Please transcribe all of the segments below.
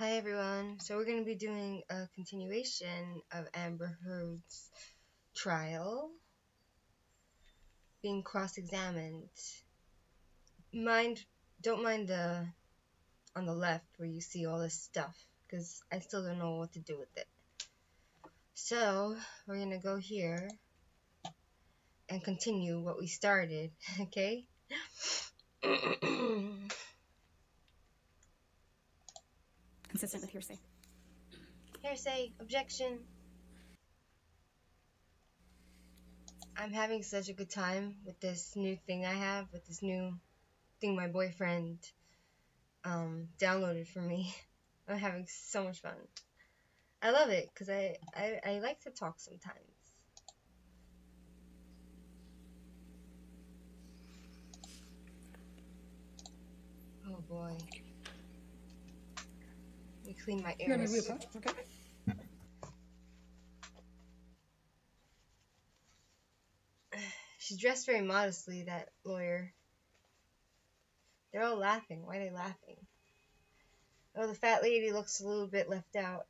Hi everyone. So we're going to be doing a continuation of Amber Heard's trial, being cross-examined. Mind, don't mind the on the left where you see all this stuff, because I still don't know what to do with it. So we're going to go here and continue what we started. Okay. consistent with hearsay. Hearsay, objection. I'm having such a good time with this new thing I have, with this new thing my boyfriend um, downloaded for me. I'm having so much fun. I love it because I, I, I like to talk sometimes. Oh boy. Me clean my ears. reapply, okay? She's dressed very modestly, that lawyer. They're all laughing. Why are they laughing? Oh, the fat lady looks a little bit left out.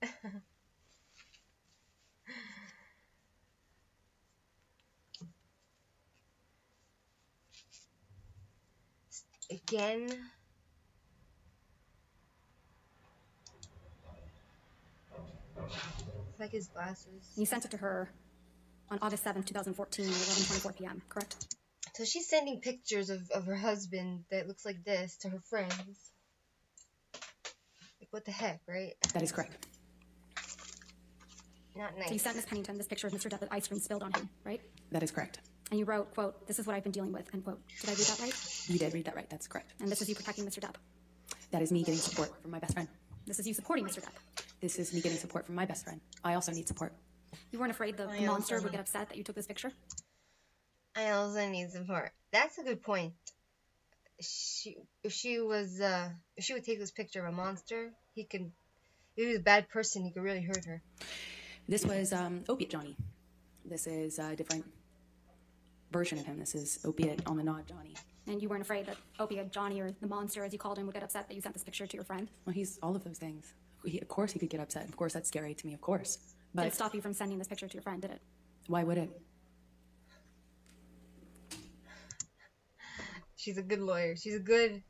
Again. It's like his glasses. You sent it to her on August 7th, 2014, at 11:24 p.m. Correct? So she's sending pictures of, of her husband that looks like this to her friends. Like, what the heck, right? That is correct. Not nice. So you sent Miss Pennington this picture of Mr. Depp with ice cream spilled on him, right? That is correct. And you wrote, "quote This is what I've been dealing with." End quote. Did I read that right? You did read that right. That's correct. And this is you protecting Mr. Depp. That is me getting support from my best friend. This is you supporting Mr. Depp. This is me getting support from my best friend. I also need support. You weren't afraid the I monster also would get upset that you took this picture. I also need support. That's a good point. She, if she was, uh, if she would take this picture of a monster, he could. If he was a bad person, he could really hurt her. This was um, Opiate Johnny. This is a different version of him. This is Opiate on the Nod Johnny. And you weren't afraid that Opiate Johnny or the monster, as you called him, would get upset that you sent this picture to your friend. Well, he's all of those things. He, of course, he could get upset. Of course, that's scary to me. Of course, Did but it stop you from sending this picture to your friend? Did it? why would it? She's a good lawyer. She's a good.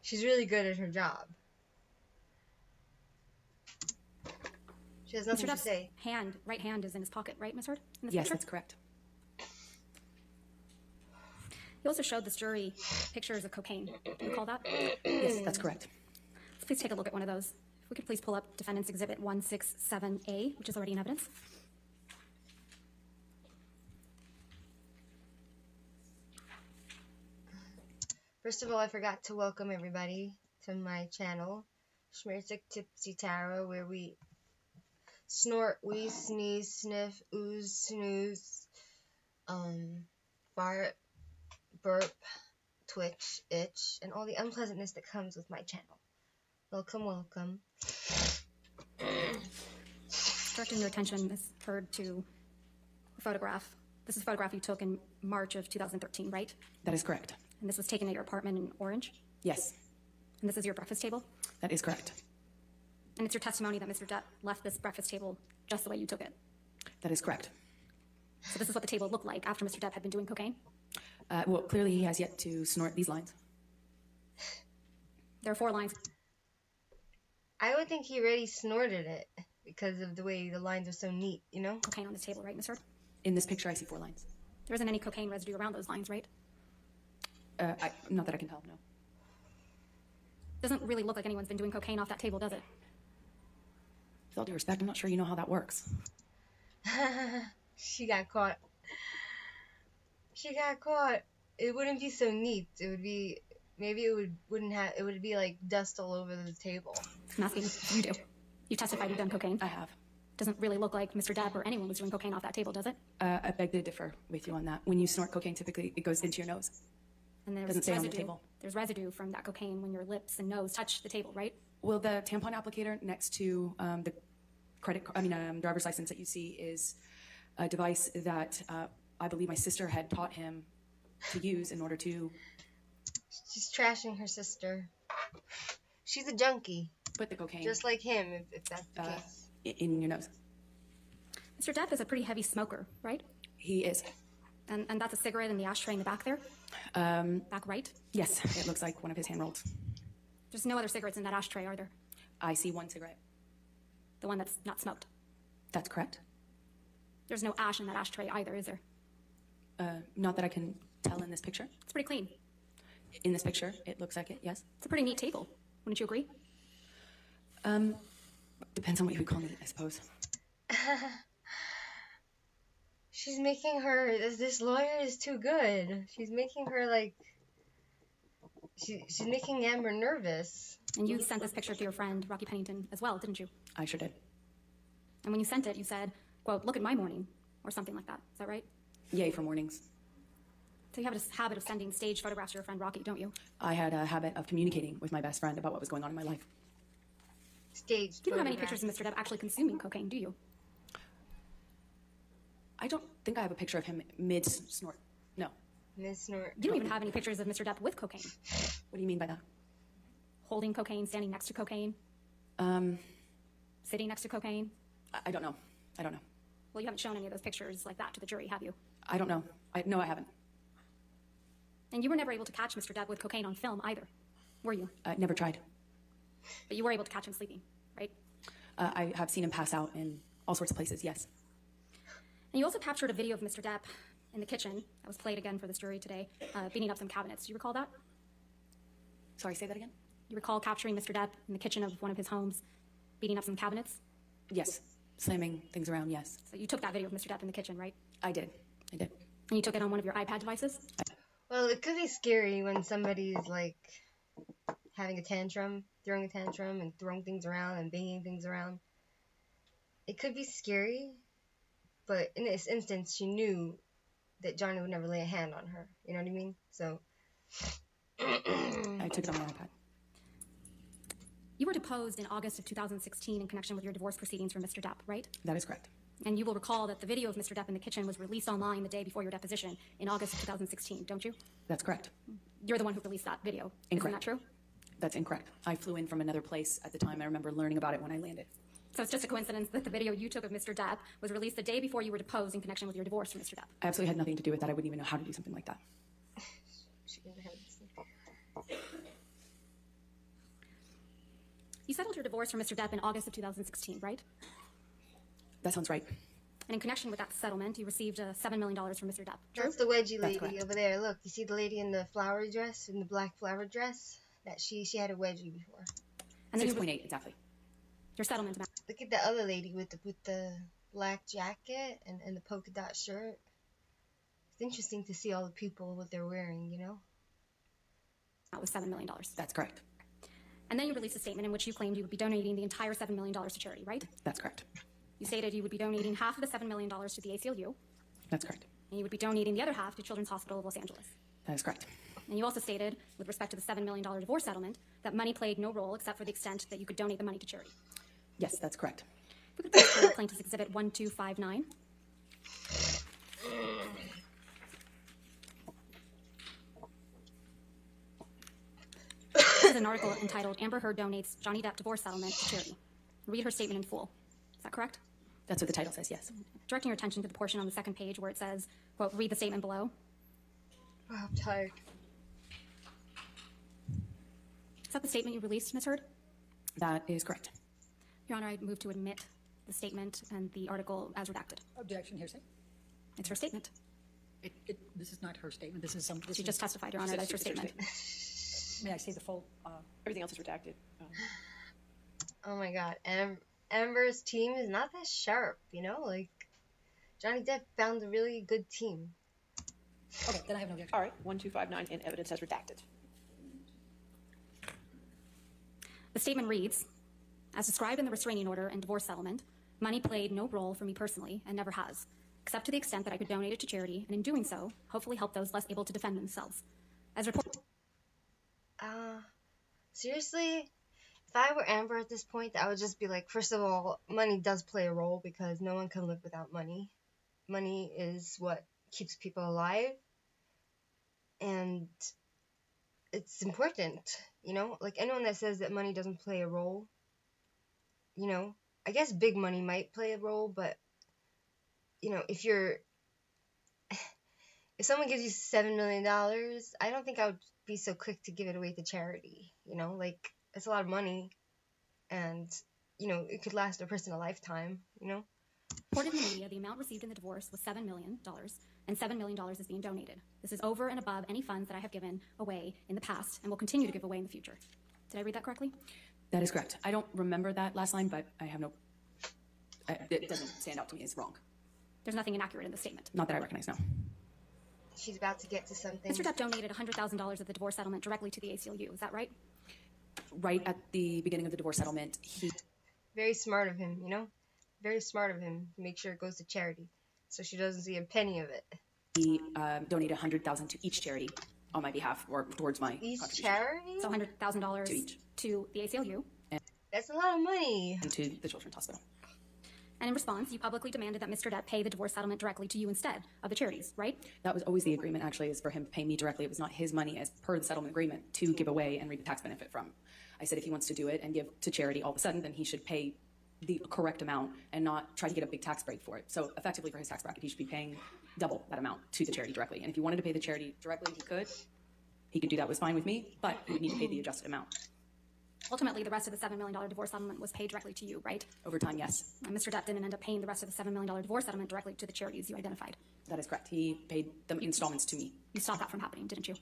She's really good at her job. She has nothing Mr. to Depp's say. hand, right hand, is in his pocket, right, Miss Heard? Yes, picture? that's correct. You also showed this jury pictures of cocaine. Do you call that? Yes, that's correct. Please take a look at one of those. If we could please pull up Defendant's Exhibit 167A, which is already in evidence. First of all, I forgot to welcome everybody to my channel, Shmirchik Tipsy Tarot, where we snort, we sneeze, sniff, ooze, snooze, um, fart, burp, twitch, itch, and all the unpleasantness that comes with my channel. Welcome, welcome. Directing your attention, Ms. Heard, to a photograph. This is a photograph you took in March of 2013, right? That is correct. And this was taken at your apartment in Orange. Yes, And this is your breakfast table. that is correct. And it's your testimony that Mr. Depp left this breakfast table just the way you took it. That is correct. So this is what the table looked like after Mr. Depp had been doing cocaine. Uh, well, clearly he has yet to snort these lines. There are four lines. I would think he already snorted it because of the way the lines are so neat, you know? Cocaine on this table, right, Ms. Heard? In this picture, I see four lines. There isn't any cocaine residue around those lines, right? Uh, I, not that I can tell. No. Doesn't really look like anyone's been doing cocaine off that table, does it? With all due respect, I'm not sure you know how that works. she got caught. She got caught. It wouldn't be so neat. It would be maybe it would wouldn't have it would be like dust all over the table. I'm asking if you do. You testified you've done cocaine. I have. Doesn't really look like Mr. Depp or anyone was doing cocaine off that table, does it? Uh, I beg to differ with you on that. When you snort cocaine, typically it goes into your nose. And there's Doesn't stay on the residue. table. There's residue from that cocaine when your lips and nose touch the table, right? Well, the tampon applicator next to um, the credit, car- I mean, um, driver's license that you see is a device that uh, I believe my sister had taught him to use in order to She's trashing her sister. She's a junkie, Put the cocaine just like him, if, if that's the Uh, case. in your nose. Mr. Depp is a pretty heavy smoker, right? He is. And, and that's a cigarette in the ashtray in the back there? Um, Back right? yes, it looks like one of his hand rolls. There's no other cigarettes in that ashtray, are there? I see one cigarette. The one that's not smoked. That's correct. There's no ash in that ashtray either, is there? Uh, not that I can tell in this picture. It's pretty clean. In this picture, it looks like it, yes. It's a pretty neat table. Wouldn't you agree? Um, depends on what you would call me, I suppose. She's making her. This, this lawyer is too good. She's making her like. She, she's making Amber nervous. And you sent this picture to your friend, Rocky Pennington, as well, didn't you? I sure did. And when you sent it, you said, quote, look at my morning, or something like that. Is that right? Yay for mornings. So you have a habit of sending stage photographs to your friend Rocky, don't you? I had a habit of communicating with my best friend about what was going on in my life. Staged. You don't have any pictures of Mr. Depp actually consuming cocaine, do you? I don't think I have a picture of him mid snort. No. Miss Snort. You don't even have any pictures of Mr. Depp with cocaine, What do you mean by that? holding cocaine, standing next to cocaine, Um, sitting next to cocaine. I, I don't know. I don't know. Well, you haven't shown any of those pictures like that to the jury, have you? I don't know. I no, I haven't. And you were never able to catch Mr. Depp with cocaine on film either, were you? I never tried. But you were able to catch him sleeping, right? Uh, I have seen him pass out in all sorts of places. Yes. And you also captured a video of Mr. Depp in the kitchen that was played again for this jury today, uh, beating up some cabinets. Do you recall that? Sorry. Say that again. You recall capturing Mr. Depp in the kitchen of one of his homes, beating up some cabinets? Yes. Slamming things around. Yes. So you took that video of Mr. Depp in the kitchen, right? I did. I did. And you took it on one of your iPad devices? Well, it could be scary when somebody's like having a tantrum, throwing a tantrum, and throwing things around and banging things around. It could be scary, but in this instance, she knew that Johnny would never lay a hand on her. You know what I mean? So. I took it on my iPad. You were deposed in August of 2016 in connection with your divorce proceedings from Mr. Depp, right? That is correct. And you will recall that the video of Mr. Depp in the kitchen was released online the day before your deposition in August of 2016, don't you? That's correct. You're the one who released that video. Isn't that Incorrect. true? That's incorrect. I flew in from another place at the time. I remember learning about it when I landed. So it's just a coincidence that the video you took of Mr. Depp was released the day before you were deposed in connection with your divorce from Mr. Depp. I absolutely had nothing to do with that. I wouldn't even know how to do something like that. She never had this. You settled your divorce from Mr. Depp in August of 2016, right? That sounds right. And in connection with that settlement, you received uh, $7 million from Mr. Depp. True? That's the wedgie That's lady correct. over there. Look, you see the lady in the flowery dress, in the black flower dress? That she she had a wedgie before. And then Six you, point eight exactly. your settlement amount. Look at the other lady with the with the black jacket and, and the polka dot shirt. It's interesting to see all the people what they're wearing, you know? That was $7 million. That's correct. And then you released a statement in which you claimed you would be donating the entire $7 million to charity, right? That's correct. You stated you would be donating half of the $7 million to the ACLU, That's correct. and you would be donating the other half to Children's Hospital of Los Angeles. That is correct. And you also stated, with respect to the $7 million divorce settlement, that money played no role except for the extent that you could donate the money to charity. Yes, that's correct. If we could please pull Plaintiff's Exhibit 1259. This is an article entitled Amber Heard Donates Johnny Depp Divorce Settlement to Charity. Read her statement in full. Is that correct? That's what the title says. Yes. Directing your attention to the portion on the second page where it says, quote, read the statement below. Oh, I'm tired. Is that the statement you released, Ms. Heard? That is correct. Your Honor, I move to admit the statement and the article as redacted. Objection, hearsay. It's her statement. It, it, this is not her statement, this is some, this She is, just testified, Your Honor, that's her statement. may I see the full, uh, Everything else is redacted. Um, Oh my god. Am- Amber's team is not that sharp, you know? Like, Johnny Depp found a really good team. okay, then I have no objection. All right, 1259 in evidence as redacted. The statement reads As described in the restraining order and divorce settlement, money played no role for me personally and never has, except to the extent that I could donate it to charity, and in doing so, hopefully help those less able to defend themselves. As reported, Uh, seriously? If I were Amber at this point, I would just be like, first of all, money does play a role because no one can live without money. Money is what keeps people alive. And it's important, you know? Like anyone that says that money doesn't play a role, you know, I guess big money might play a role, but you know, if you're if someone gives you 7 million dollars, I don't think I would be so quick to give it away to charity, you know? Like it's a lot of money and you know, it could last a person a lifetime, you know? Reported in the media, the amount received in the divorce was $7 million, and $7 million is being donated. This is over and above any funds that I have given away in the past and will continue to give away in the future. Did I read that correctly? That is correct. I don't remember that last line, but I have no, I- it doesn't stand out to me as wrong. There's nothing inaccurate in the statement. Not that I recognize, no. She's about to get to something. Mr. Depp donated $100,000 of the divorce settlement directly to the ACLU. Is that right? Right at the beginning of the divorce settlement, he Very smart of him, you know? Very smart of him to make sure it goes to charity. So she doesn't see a penny of it. he um, donated 100000 to each charity on my behalf or towards my Each charity? So $100,000 To each. to the ACLU. That's a lot of money. and to the Children's Hospital. And in response, you publicly demanded that Mr. Depp pay the divorce settlement directly to you instead of the charities, right? That was always the agreement, actually, is for him to pay me directly. It was not his money as per the settlement agreement to give away and reap the tax benefit from. I said if he wants to do it and give to charity all of a sudden, then he should pay the correct amount and not try to get a big tax break for it. So effectively for his tax bracket, he should be paying double that amount to the charity directly. And if he wanted to pay the charity directly, he could. He could do that was fine with me, but he would need to pay the adjusted amount. Ultimately, the rest of the $7 million divorce settlement was paid directly to you, right? Over time, yes, And Mr. Depp didn't end up paying the rest of the $7 million divorce settlement directly to the charities you identified. that is correct. He paid the installments to me. You stopped that from happening, didn't you?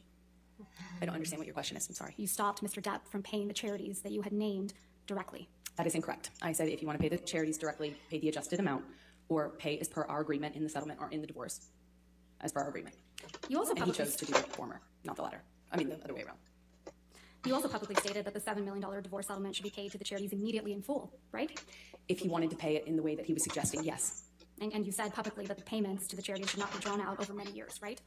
I don't understand what your question is. I'm sorry. You stopped Mr. Depp from paying the charities that you had named directly. That is incorrect. I said if you want to pay the charities directly, pay the adjusted amount, or pay as per our agreement in the settlement or in the divorce, as per our agreement. You also And he chose to do the former, not the latter. I mean, the other way around. You also publicly stated that the $7 million divorce settlement should be paid to the charities immediately in full, right? If he wanted to pay it in the way that he was suggesting, yes. And, and you said publicly that the payments to the charities should not be drawn out over many years, right?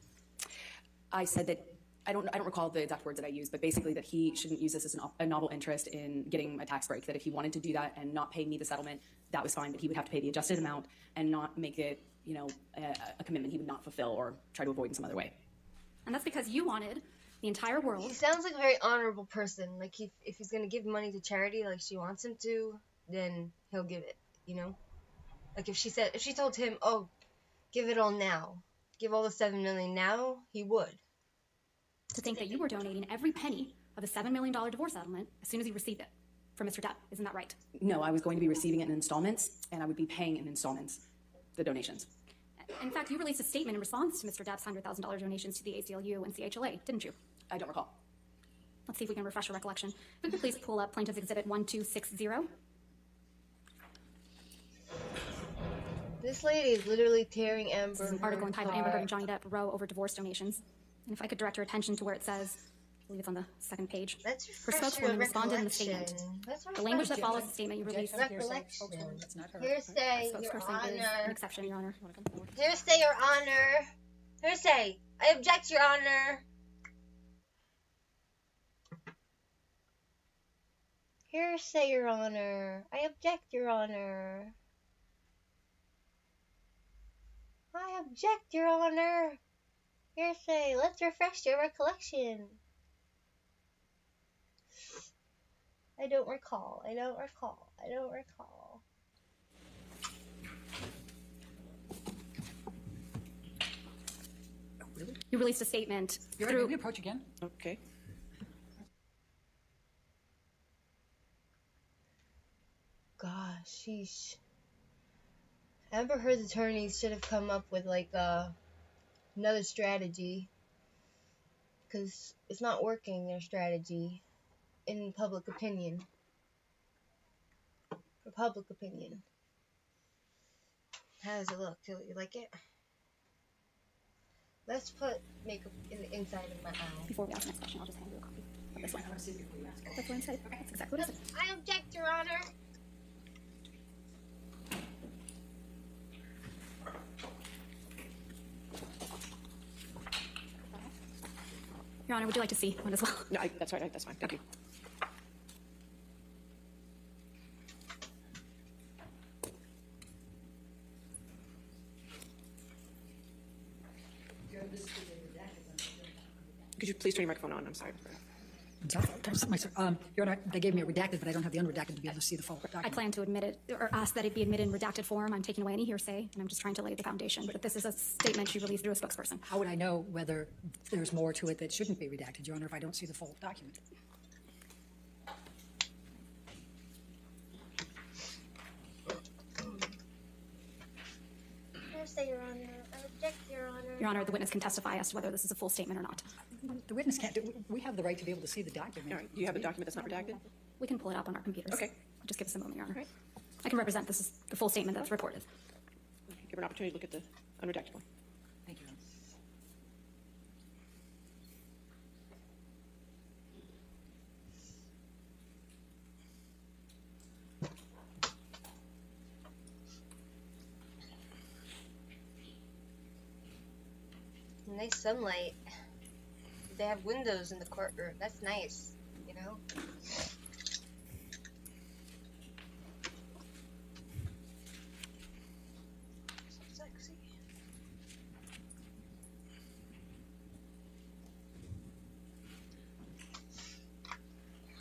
I said that I don't I don't recall the exact words that I used, but basically that he shouldn't use this as an, a novel interest in getting a tax break. That if he wanted to do that and not pay me the settlement, that was fine, but he would have to pay the adjusted amount and not make it, you know, a, a commitment he would not fulfill or try to avoid in some other way. And that's because you wanted the entire world He sounds like a very honorable person. Like if if he's gonna give money to charity like she wants him to, then he'll give it. You know, like if she said if she told him, oh, give it all now, give all the seven million now, he would. to think that you were donating every penny of the $7 million divorce settlement as soon as you received it from Mr. Depp. Isn't that right? No, I was going to be receiving it in installments, and I would be paying in installments the donations. In fact, you released a statement in response to Mr. Depp's $100,000 donations to the ACLU and CHLA, didn't you? I don't recall. Let's see if we can refresh your recollection. If we could please pull up Plaintiff's Exhibit 1260. This lady is literally tearing Amber. This is an article entitled Amber Heard and. Johnny Depp row over divorce donations. And if I could direct your attention to where it says, I believe it's on the second page. Let's Her refresh your spokeswoman responded in the statement. The language that follows the statement you released. Recollection. Spokeswoman, It's not her. Hearsay, Your Spokesperson is an exception, Your Honor. Hearsay, Your Honor. Hearsay. I object, Your Honor. Hearsay, Your Honor. I object, Your Honor. I object, Your Honor. Hearsay. Let's refresh your recollection. I don't recall. I don't recall. I don't recall. You released a statement You're ready through. to approach again? Okay. Sheesh. Amber Heard's attorneys should have come up with like uh, another strategy. Because it's not working, their strategy. In public opinion. For public opinion. How does it look? Do you like it? Let's put makeup in the inside of my eye. Before we ask the next question, I'll just hand you a copy of this one. That's what I'm saying. That's exactly what it is. I object, Your Honor. Your Honor, would you like to see one as well? No, I, that's all right. That's fine. Thank you. Could you please turn your microphone on? I'm sorry. I'm sorry, my- um, Your Honor, they gave me a redacted, but I don't have the unredacted to be able to see the full document. I plan to admit it, or ask that it be admitted in redacted form. I'm taking away any hearsay, and I'm just trying to lay the foundation. But this is a statement she released through a spokesperson. How would I know whether there's more to it that shouldn't be redacted, Your Honor, if I don't see the full document? Hearsay, Your Honor. I object, Your Honor. Your Honor, the witness can testify as to whether this is a full statement or not. The witness can't, do- we have the right to be able to see the document. All right, do you have a document that's not redacted? We can pull it up on our computers. Okay. Just give us a moment, Your Honor. Right. I can represent this is the full statement that's reported. Give her an opportunity to look at the unredacted one. Thank you, Your Honor. Nice sunlight. They have windows in the courtroom. That's nice, you know? So sexy.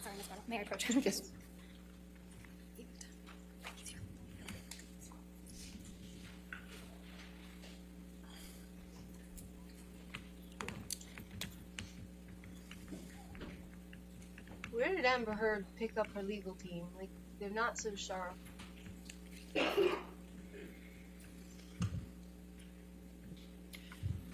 Sorry, Ms. Bartle. May approach? Yes. Where did Amber Heard pick up her legal team? Like, they're not so sharp.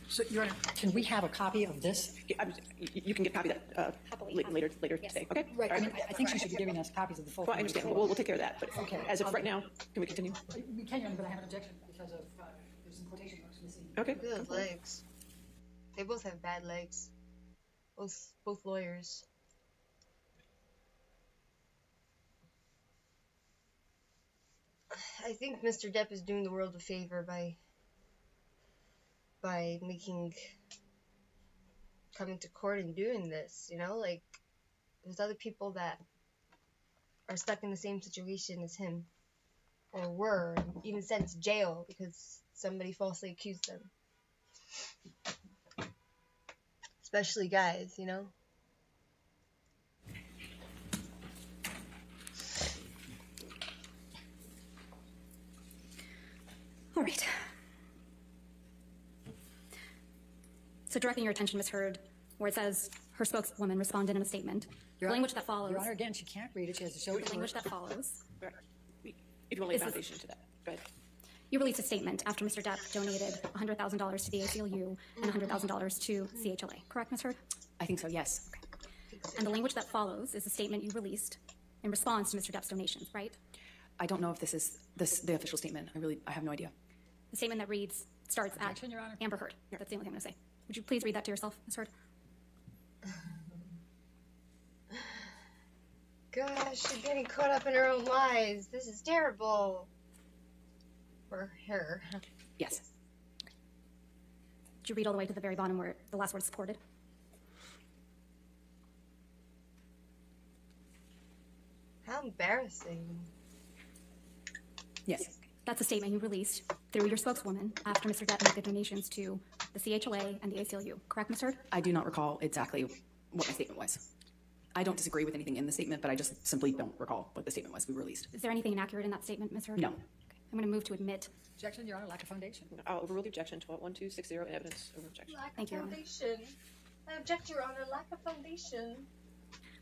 So, Your Honor, can we have a copy of this? Yeah, I'm- You you can get a copy of that uh, Happily, la- later, later Yes. today, okay? Right, I mean, I I think she should be giving us copies of the full. Well, I understand, we'll, we'll take care of that, but Okay. as of right now, can we continue? We can, Your Honor, but I have an objection because of, uh, there's some quotation marks missing. Okay. Good legs. They both have bad legs. Both both lawyers. I think Mr. Depp is doing the world a favor by by making coming to court and doing this, you know, like there's other people that are stuck in the same situation as him or were even sent to jail because somebody falsely accused them. Especially guys, you know? All right. So directing your attention, Ms. Heard, where it says her spokeswoman responded in a statement. The Your Honor- language that follows. Your Honor, again, she can't read it, she has to show it The language that follows. Right. We- If you to lay a This is- foundation to that, go ahead. You released a statement after Mr. Depp donated $100,000 to the ACLU and $100,000 mm-hmm. to CHLA. Correct, Ms. Heard? I think so, yes. And the language that follows is the statement you released in response to Mr. Depp's donations, right? I don't know if this is this the official statement. I really I have no idea. The statement that reads starts at Objection, Your Honor. Amber Heard. That's the only thing I'm going to say. Would you please read that to yourself, Ms. Heard? Gosh, she's getting caught up in her own lies. This is terrible. For her. Yes. Did you read all the way to the very bottom where the last word is supported? How embarrassing. Yes. That's a statement you released through your spokeswoman after Mr. Depp made the donations to the CHLA and the ACLU. Correct, Mr. Heard? I do not recall exactly what my statement was. I don't disagree with anything in the statement, but I just simply don't recall what the statement was we released. Is there anything inaccurate in that statement, Ms. Heard? No. Okay. I'm going to move to admit. Objection, Your Honor, lack of foundation. I'll overrule the objection, 121260 in evidence over objection. Lack Thank you, Your Honor. foundation. I object, Your Honor. Lack of foundation.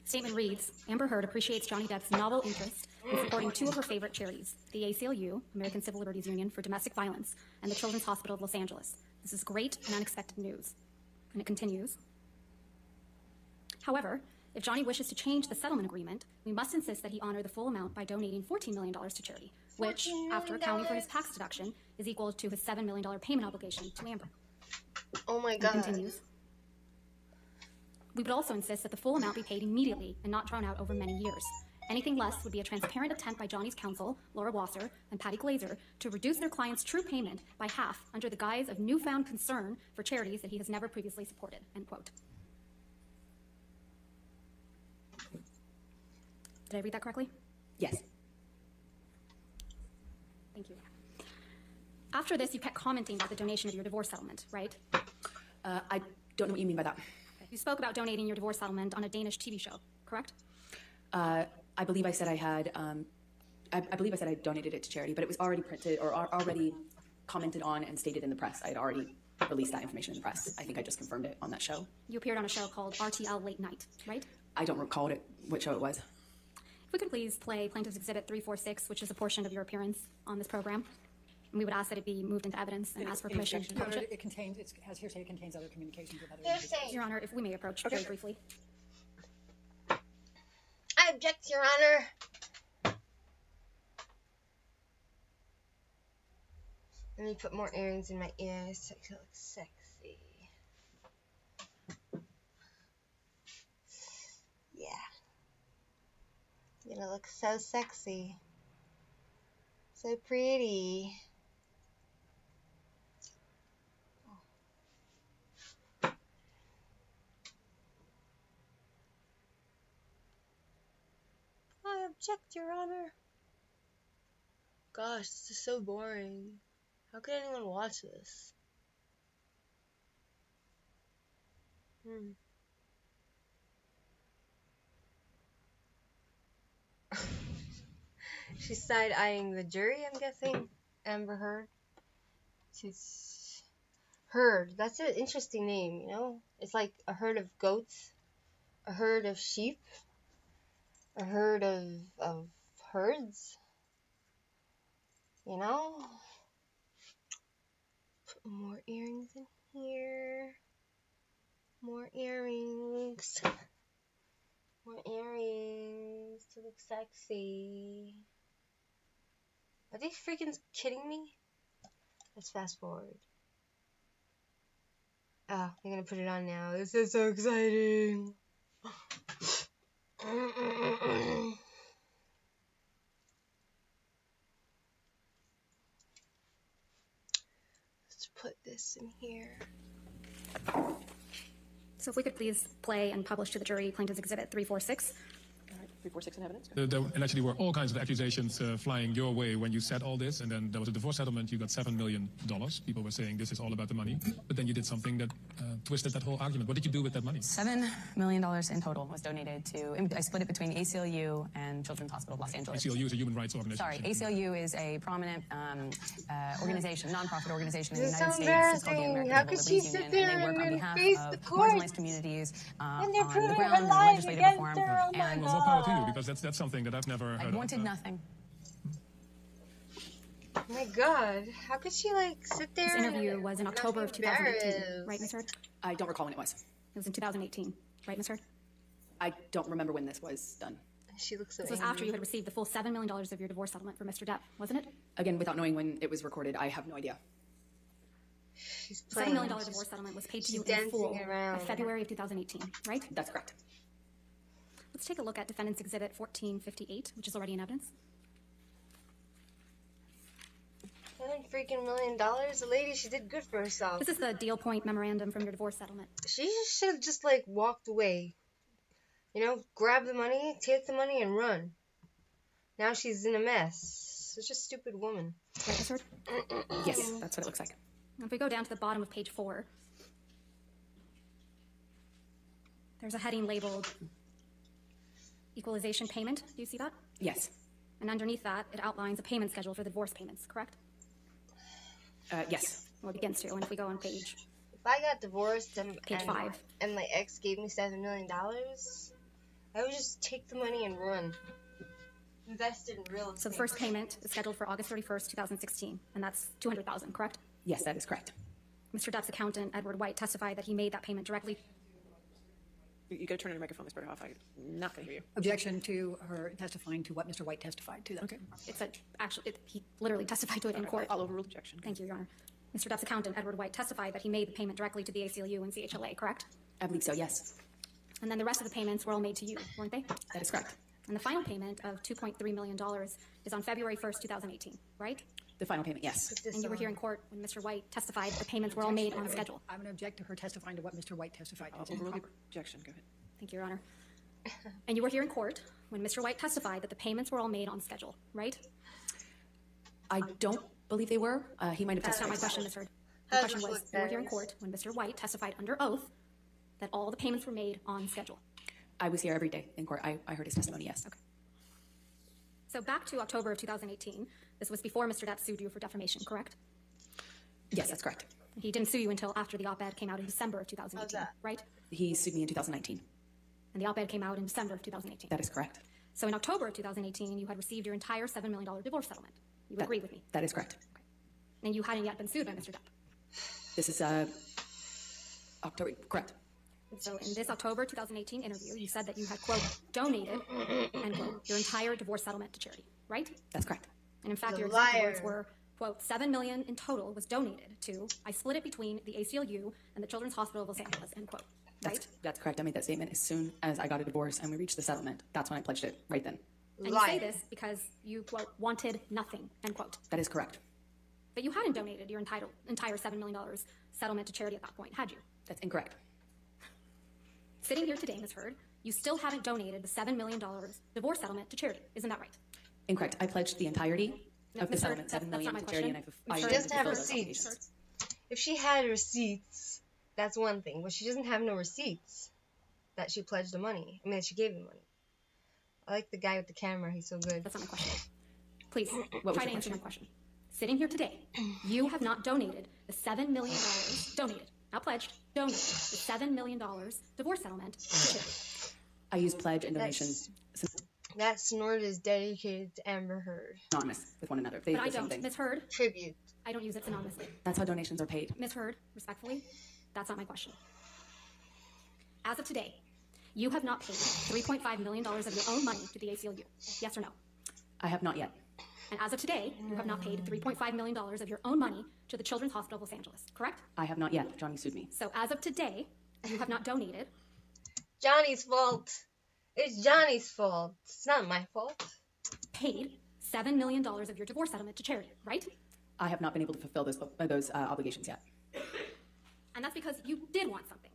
Statement reads Amber Heard appreciates Johnny Depp's novel interest in supporting two of her favorite charities the ACLU, American Civil Liberties Union for Domestic Violence, and the Children's Hospital of Los Angeles. This is great and unexpected news. And it continues. However, if Johnny wishes to change the settlement agreement, we must insist that he honor the full amount by donating $14 million to charity, which, after accounting for his tax deduction, is equal to his $7 million payment obligation to Amber. Oh my And god. continues. We would also insist that the full amount be paid immediately and not drawn out over many years. Anything less would be a transparent attempt by Johnny's counsel, Laura Wasser and Patty Glaser, to reduce their client's true payment by half under the guise of newfound concern for charities that he has never previously supported. End quote. Did I read that correctly? Yes. Thank you. After this, you kept commenting about the donation of your divorce settlement, right? Uh, I don't know what you mean by that. You spoke about donating your divorce settlement on a Danish TV show, correct? Uh, I believe I said I had, um, I, I believe I said I donated it to charity, but it was already printed or al- already commented on and stated in the press. I had already released that information in the press. I think I just confirmed it on that show. You appeared on a show called RTL Late Night, right? I don't recall it, what show it was. If we could please play Plaintiff's Exhibit 346, which is a portion of your appearance on this program. And we would ask that it be moved into evidence and ask for permission to? Your approach Honor, it. it contains, it has hearsay, it contains other communications with other individuals. Hearsay. Your Honor, if we may approach very briefly. I object, Your Honor. Let me put more earrings in my ears so I look sexy. Yeah. You're gonna look so sexy. So pretty. I object, Your Honor. Gosh, this is so boring. How could anyone watch this? Hmm. She's side eyeing the jury, I'm guessing. Amber Heard. She's. Heard. That's an interesting name, you know? It's like a herd of goats, a herd of sheep, a herd of, of herds. You know? Put more earrings in here. More earrings. More earrings to look sexy. Are they freaking kidding me? Let's fast forward. Oh, they're gonna put it on now. This is so exciting. Let's put this in here. So if we could please play and publish to the jury Plaintiff's Exhibit 346. All right, three, four, six in evidence. Go. Uh, there were all kinds of accusations uh, flying your way when you said all this, and then there was a divorce settlement. You got seven million dollars. People were saying this is all about the money, but then you did something that uh, twisted that whole argument. What did you do with that money? Seven million dollars in total was donated to. I split it between ACLU and Children's Hospital of Los Angeles. ACLU is a human rights organization. Sorry, ACLU is a prominent um, uh, organization, nonprofit organization in the United so States. It's called the. American How Civil could she Liberties sit Union, there and they work and on behalf face of the court? marginalized communities uh, And they're on proving the ground and lies legislative against form. her. Oh and Well, more power to you, because that's that's something that I've never heard I wanted Uh, nothing. Oh my god, how could she like sit there? This and interview was in October of 2018, right, Ms. Heard? I don't recall when it was. It was in 2018, right, Ms. Heard? I don't remember when this was done. She looks so This was after you had received the full $7 million of your divorce settlement from Mr. Depp, wasn't it? Again, without knowing when it was recorded, I have no idea. She's The $7 playing. divorce settlement was paid to she's you in full around. in February of 2018, right? That's correct. Let's take a look at Defendant's Exhibit 1458, which is already in evidence. Seven freaking million dollars. The lady, she did good for herself. This is the deal point memorandum from your divorce settlement. She should have just like walked away. You know, grab the money, take the money, and run. Now she's in a mess. Such a stupid woman. Right, Ms. Heard? Yes, that's what it looks like. If we go down to the bottom of page four, there's a heading labeled equalization payment. Do you see that? Yes. And underneath that, it outlines a payment schedule for the divorce payments, correct? Uh, yes. Well, it begins to. And if we go on page, If I got divorced and, Page and, five. and my ex gave me seven million dollars, I would just take the money and run. Invest in real estate. so the first payment is scheduled for August 31st, 2016, and that's 200000 correct? Yes, that is correct. Mr. Depp's accountant, Edward White, testified that he made that payment directly. You, you got to turn on your microphone, Ms. Bredehoft. I'm not going to hear you. Objection to her testifying to what Mr. White testified to. Okay. It's a, actually, it, he literally testified to it in court. I'll overrule objection. Thank you, Your Honor. Mr. Depp's accountant, Edward White, testified that he made the payment directly to the ACLU and CHLA, correct? I believe so, yes. And then the rest of the payments were all made to you, weren't they? That is correct. And the final payment of $2.3 million is on February 1st, 2018, right? The final payment, yes. This And you were here in court when Mr. White testified the payments were all made on schedule. I'm going to object to her testifying to what Mr. White testified I'll to. overrule the objection. Go ahead. Thank you, Your Honor. And you were here in court when Mr. White testified that the payments were all made on schedule, right? I don't believe they were. Uh, he might have That's not testified. my question, Ms. Heard. The does question this was, look, you were here in court when Mr. White testified under oath that all the payments were made on schedule? I was here every day in court. I, I heard his testimony, yes. Okay. So back to October of 2018. This was before Mr. Depp sued you for defamation, correct? Yes, that's correct. He didn't sue you until after the op-ed came out in December of 2018, right? He sued me in 2019. And the op-ed came out in December of 2018. That is correct. So in October of 2018, you had received your entire $7 million divorce settlement. You That- agree with me. That is correct. And you hadn't yet been sued by Mr. Depp. This is uh, October, correct. So in this October 2018 interview, you said that you had, quote, donated, end quote, your entire divorce settlement to charity, right? That's correct. And in fact, your a exact liar. words were, quote, seven million in total was donated to, I split it between the ACLU and the Children's Hospital of Los Angeles, end quote, right? That's, that's correct. I made that statement as soon as I got a divorce and we reached the settlement. That's when I pledged it, right then. And you say this because you, quote, wanted nothing, end quote. That is correct. But you hadn't donated your entire, entire $7 million settlement to charity at that point, had you? That's incorrect. Sitting here today, Ms. Heard, you still haven't donated the $7 million divorce settlement to charity. Isn't that right? Incorrect. I pledged the entirety No, of the Ms. Settlement, seven that's million not to my charity, and I, question. fulf- I Ms. had doesn't have fulfill those receipts. If she had receipts, that's one thing, but she doesn't have no receipts that she pledged the money. I mean, that she gave the money. I like the guy with the camera. He's so good. That's not my question. Please, was try to your answer my question. Sitting here today, you have not donated the $7 million, donated, not pledged, donated the $7 million divorce settlement to charity. I use pledge and donation That's- That snort is dedicated to Amber Heard. synonymous with one another. They But I don't. thing. Ms. Heard, Tribute. I don't use it synonymously. That's how donations are paid. Ms. Heard, respectfully, that's not my question. As of today, you have not paid $3.5 million of your own money to the ACLU. Yes or no? I have not yet. And as of today, you have not paid $3.5 million of your own money to the Children's Hospital of Los Angeles, correct? I have not yet. Johnny sued me. So as of today, you have not donated Johnny's fault. It's Johnny's fault. It's not my fault. paid $7 million of your divorce settlement to charity, right? I have not been able to fulfill those uh, those uh, obligations yet. And that's because you did want something,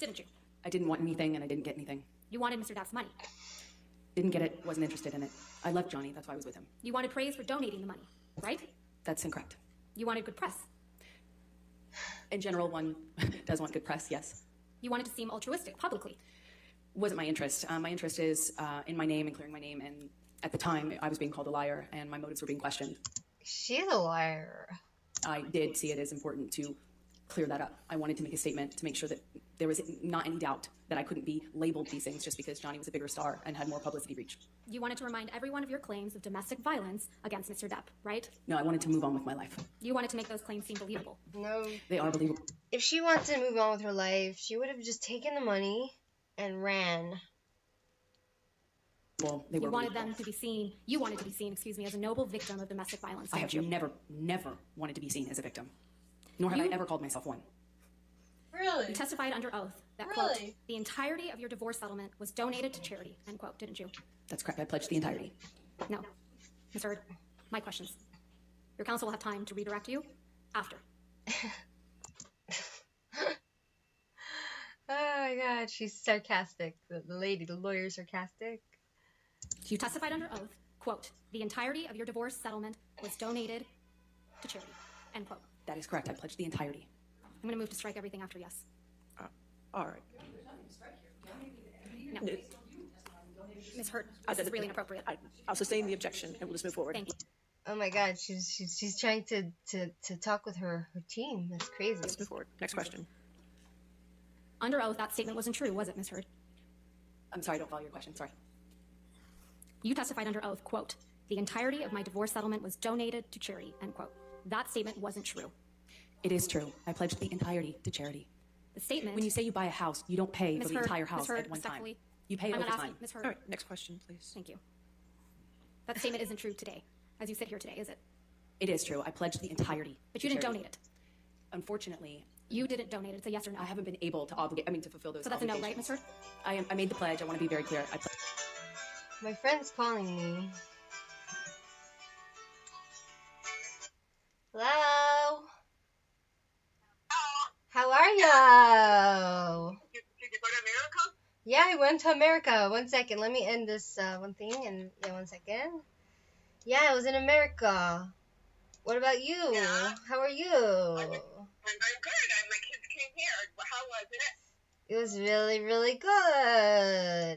didn't you? I didn't want anything and I didn't get anything. You wanted Mr. Depp's money. Didn't get it. Wasn't interested in it. I left Johnny. That's why I was with him. You wanted praise for donating the money, right? That's incorrect. You wanted good press. In general, one does want good press. Yes. You wanted to seem altruistic publicly. Wasn't my interest. Uh, my interest is uh, in my name and clearing my name. And at the time, I was being called a liar and my motives were being questioned. She's a liar. I did see it as important to clear that up. I wanted to make a statement to make sure that there was not any doubt that I couldn't be labeled these things just because Johnny was a bigger star and had more publicity reach. You wanted to remind everyone of your claims of domestic violence against Mr. Depp, right? No, I wanted to move on with my life. You wanted to make those claims seem believable. No. They are believable. If she wants to move on with her life, she would have just taken the money and ran. Well, they You wanted believable. them to be seen, you wanted to be seen, excuse me, as a noble victim of domestic violence, I have you? never, never wanted to be seen as a victim. Nor have I ever called myself one. Really? You testified under oath that, quote, the entirety of your divorce settlement was donated to charity, end quote, didn't you? That's correct. I pledged the entirety. No. Ms. Heard, my questions. Your counsel will have time to redirect you after. my god, she's sarcastic. The, the lady, the lawyer, sarcastic. You testified under oath, quote, the entirety of your divorce settlement was donated to charity, end quote. That is correct. I pledged the entirety. I'm going to move to strike everything after yes. Uh, all right. No. Ms. Heard, I this is did- really inappropriate. I, I'll sustain the objection and we'll just move forward. Thank you. Oh my god, she's she's she's trying to to to talk with her her team. That's crazy. Let's move forward. Next question. Under oath, that statement wasn't true, was it, Ms. Heard? I'm sorry, I don't follow your question. Sorry. You testified under oath, quote, the entirety of my divorce settlement was donated to charity, end quote. That statement wasn't true. It is true. I pledged the entirety to charity. The statement. When you say you buy a house, you don't pay Ms. for the Heard, entire house Heard, at one time. You pay it I'm over not asking, time. Ms. Heard, All right. Next question, please. thank you. That statement isn't true today, as you sit here today, is it? It is true. I pledged the entirety. But you didn't charity. donate it. Unfortunately, You didn't donate it. It's a yes or no. I haven't been able to obligate. I mean, to fulfill those. So that's a no, right, obligations. Ms. Heard? I am. I made the pledge. I want to be very clear. I ple- My friend's calling me. Hello. How are you? Did, did you go to America? Yeah, I went to America. One second, let me end this uh, one thing and yeah, one second. Yeah, I was in America. What about you? Yeah. How are you? I'm very good. I, my kids came here. How was it? It was really, really good.